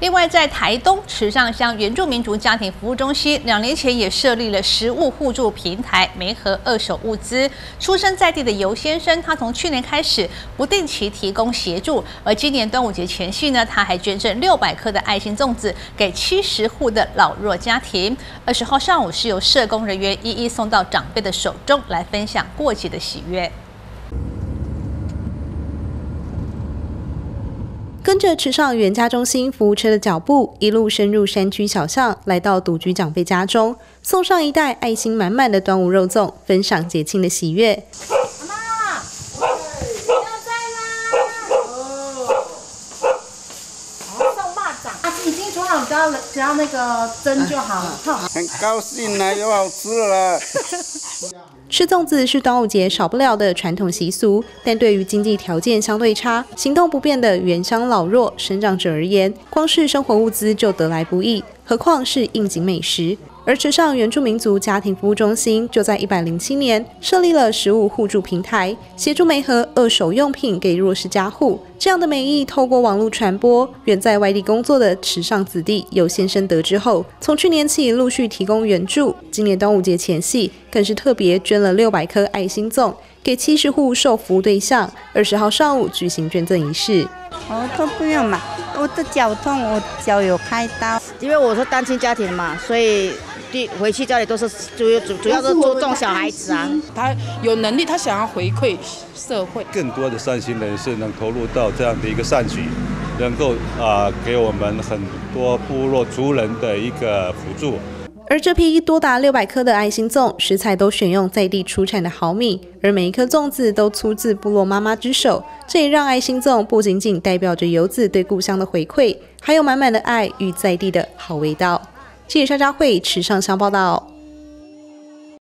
另外，在台东池上乡原住民族家庭服务中心，两年前也设立了食物互助平台，媒合二手物资。出生在地的尤先生，他从去年开始不定期提供协助，而今年端午节前夕呢，他还捐赠六百颗的爱心粽子给七十户的老弱家庭。二十号上午是由社工人员一一送到长辈的手中，来分享过节的喜悦。着池上原家中心服务车的脚步，一路深入山区小巷，来到独居长辈家中，送上一袋爱心满满的端午肉粽，分享节庆的喜悦。只要只要那个蒸就好了，很高兴呢，又好吃了。吃粽子是端午节少不了的传统习俗，但对于经济条件相对差、行动不便的原乡老弱、生长者而言，光是生活物资就得来不易，何况是应景美食。而池上原住民族家庭服务中心就在一百零七年设立了食物互助平台，协助媒合二手用品给弱势家户。这样的美意透过网络传播，远在外地工作的池上子弟有先生得知后，从去年起陆续提供援助。今年端午节前夕，更是特别捐了六百颗爱心粽给七十户受服务对象。二十号上午举行捐赠仪式。哦，都不用嘛，我的脚痛，我脚有开刀，因为我是单亲家庭嘛，所以第。回去家里都是主要主主要是注重小孩子啊，他有能力，他想要回馈社会，更多的善心人士能投入到这样的一个善举，能够啊给我们很多部落族人的一个辅助。而这批多达六百颗的爱心粽，食材都选用在地出产的好米，而每一颗粽子都出自部落妈妈之手，这也让爱心粽不仅仅代表着游子对故乡的回馈，还有满满的爱与在地的好味道。记者沙佳慧池上香报道。